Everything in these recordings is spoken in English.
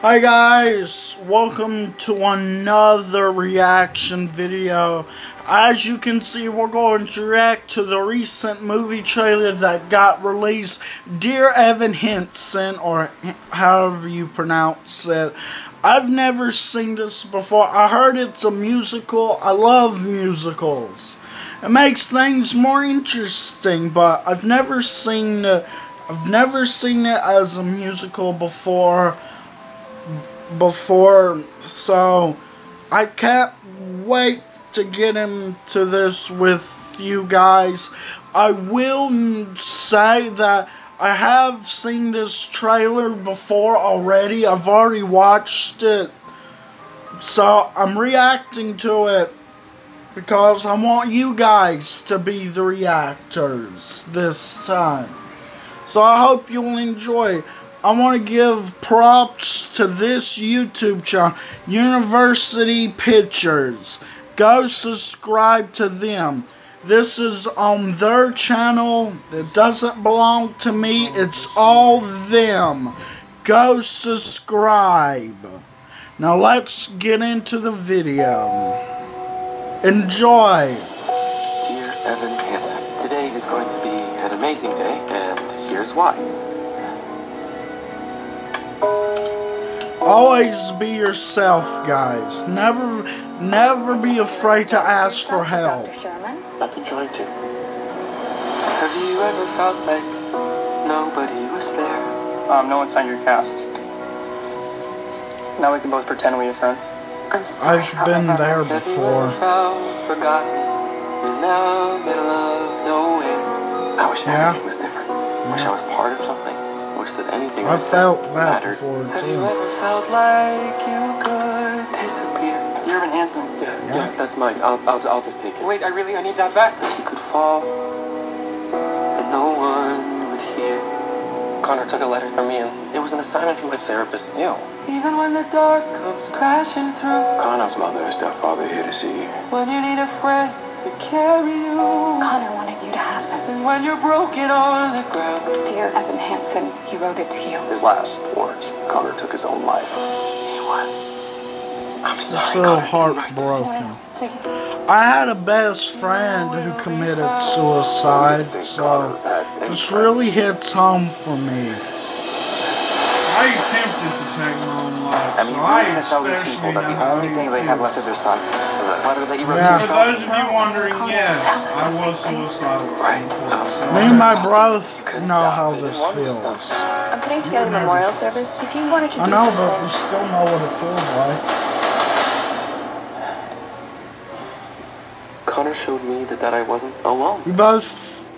Hi guys, welcome to another reaction video. As you can see, we're going to react to the recent movie trailer that got released, Dear Evan Hansen, or however you pronounce it. I've never seen this before. I heard it's a musical. I love musicals. It makes things more interesting, but I've never seen it. I've never seen it as a musical before before so I can't wait to get into this with you guys. I will say that I have seen this trailer before already. I've already watched it. So I'm reacting to it because I want you guys to be the reactors this time. So I hope you'll enjoy. I want to give props to this YouTube channel, Universal Pictures. Go subscribe to them. This is on their channel. It doesn't belong to me. It's all them. Go subscribe. Now let's get into the video. Enjoy. Dear Evan Hansen, today is going to be an amazing day, and here's why. Always be yourself, guys. Never, never be afraid to ask for help. Dr. Sherman? I've been trying to. Have you ever felt like nobody was there? Um, no one signed your cast. Now we can both pretend we're friends. I'm sorry. I've been there Have you before. ever felt forgotten in the middle of nowhere? I wish Yeah. everything was different. I Wish I was part of something. Wish that anything I I said felt that mattered. before, Have too. you ever felt like you could disappear? Dear Evan Hansen. Yeah, Yeah. yeah, that's mine. I'll, I'll, I'll just take it. Wait, I really, I need that back. You could fall, and no one would hear. Connor took a letter from me, and it was an assignment from my therapist. Still. Even when the dark comes crashing through. Connor's mother and stepfather here to see you. When you need a friend to carry you. Connor wanted you to have this. And when you're broken on the ground. Dear Evan Hansen, he wrote it to you. His last words, Connor took his own life. What? I'm I sorry, feel Connor. Can you write this? heartbroken. Please. I had a best friend who committed suicide, so Connor this really hits home for me. I attempted to take my own life, I mean, so you're I going to tell these people that know the only thing they have left of their son is a letter that you wrote Yeah. to For those of you wondering, yes, I was suicidal. Right. So me and my uh, brothers know stop. how this didn't want me to feels. stop. I'm putting together a memorial service. If you wanted to I do know, but something. we still know what it feels like. Connor showed me that, that I wasn't alone. We both,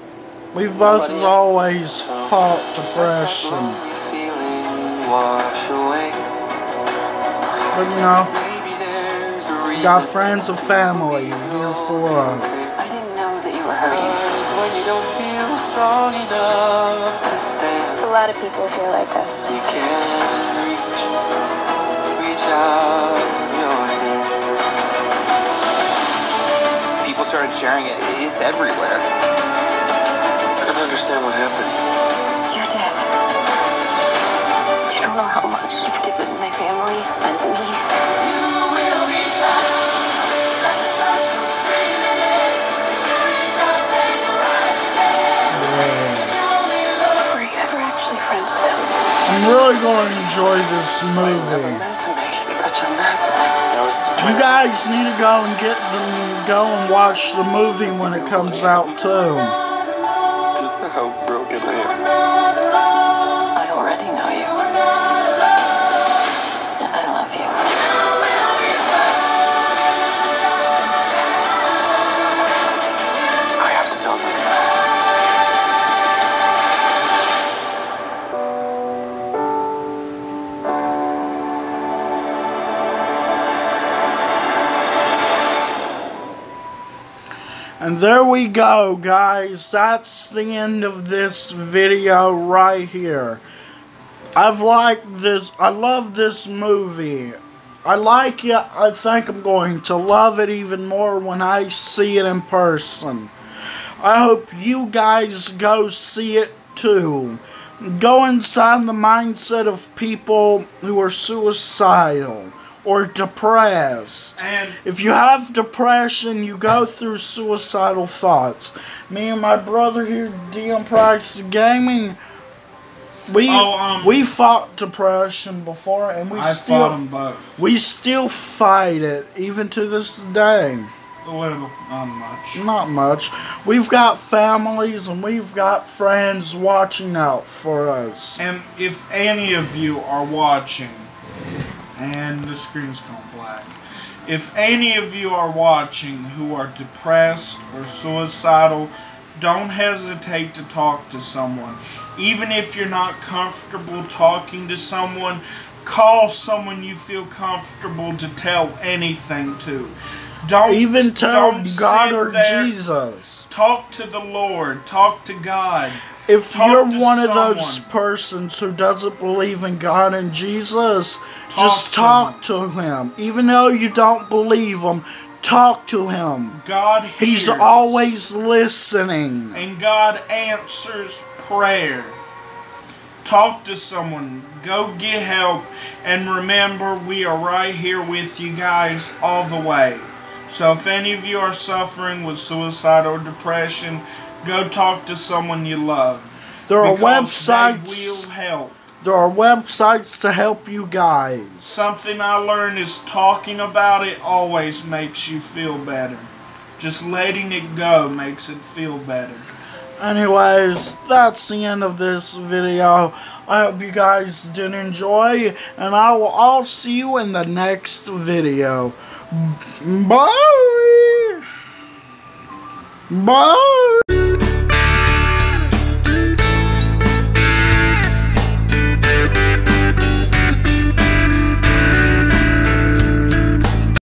we both have always fought depression, feeling wash away. But you know, Maybe there's a we reason. got friends and family here for us. I didn't know that you were hurting. When you don't feel strong enough to stand, A lot of people feel like us. you can reach, reach out your hand. People started sharing it. It's everywhere. I don't understand what happened. Really going to enjoy this movie. meant to make it such a mess. I was You guys need to go and get them, go and watch the movie when it comes out too. just how broken I am. And there we go, guys. That's the end of this video right here. I've liked this. I love this movie. I like it. I think I'm going to love it even more when I see it in person. I hope you guys go see it too. go inside the mindset of people who are suicidal or depressed. And If you have depression, you go through suicidal thoughts. Me and my brother here, DM Price Gaming, we Oh, um, we fought depression before, and we I still fought them both. we still fight it even to this day. A little, not much. Not much. We've got families and we've got friends watching out for us. And if any of you are watching, and the screen's gone black, if any of you are watching who are depressed or suicidal, don't hesitate to talk to someone. Even if you're not comfortable talking to someone, call someone you feel comfortable to tell anything to. Don't Even tell don't God or there. Jesus. Talk to the Lord. Talk to God. If Talk you're one of those persons who doesn't believe in God and Jesus, Talk just to talk to him. Even though you don't believe him, talk to him. God hears. He's always listening. and God answers prayer. Talk to someone, go get help, and remember we are right here with you guys all the way. So if any of you are suffering with suicide or depression, go talk to someone you love. There are websites. will help. There are websites to help you guys. Something I learned is talking about it always makes you feel better. Just letting it go makes it feel better. Anyways, that's the end of this video. I hope you guys did enjoy, and I will all see you in the next video. Bye! Bye!